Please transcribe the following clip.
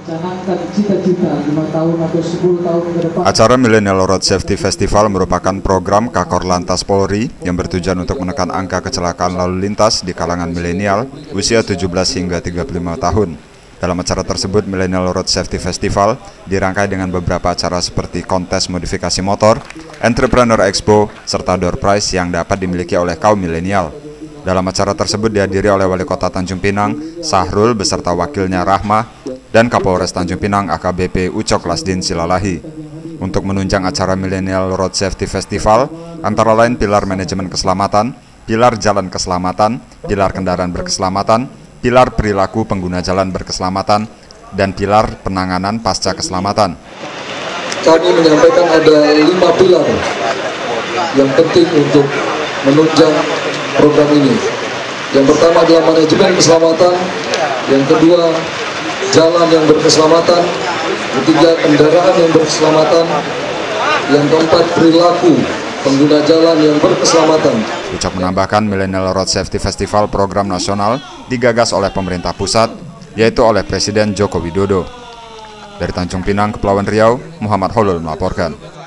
mencatatkan cita-cita 5 tahun atau 10 tahun ke depan. Acara Millennial Road Safety Festival merupakan program Kakor Lantas Polri yang bertujuan untuk menekan angka kecelakaan lalu lintas di kalangan milenial usia 17 hingga 35 tahun. Dalam acara tersebut, Millennial Road Safety Festival dirangkai dengan beberapa acara seperti kontes modifikasi motor, Entrepreneur Expo, serta door prize yang dapat dimiliki oleh kaum milenial. Dalam acara tersebut dihadiri oleh Wali Kota Tanjung Pinang, Sahrul beserta wakilnya Rahma, dan Kapolres Tanjung Pinang AKBP Ucok Lasdin Silalahi. Untuk menunjang acara Millennial Road Safety Festival, antara lain pilar manajemen keselamatan, pilar jalan keselamatan, pilar kendaraan berkeselamatan, pilar perilaku pengguna jalan berkeselamatan, dan pilar penanganan pasca keselamatan. Kami menyampaikan ada lima pilar yang penting untuk menunjang program ini. Yang pertama adalah manajemen keselamatan, yang kedua jalan yang berkeselamatan, ketiga kendaraan yang berkeselamatan, yang keempat perilaku pengguna jalan yang berkeselamatan. Ucap menambahkan Millennial Road Safety Festival program nasional digagas oleh pemerintah pusat, yaitu oleh Presiden Joko Widodo. Dari Tanjung Pinang, Kepulauan Riau, Muhammad Holul melaporkan.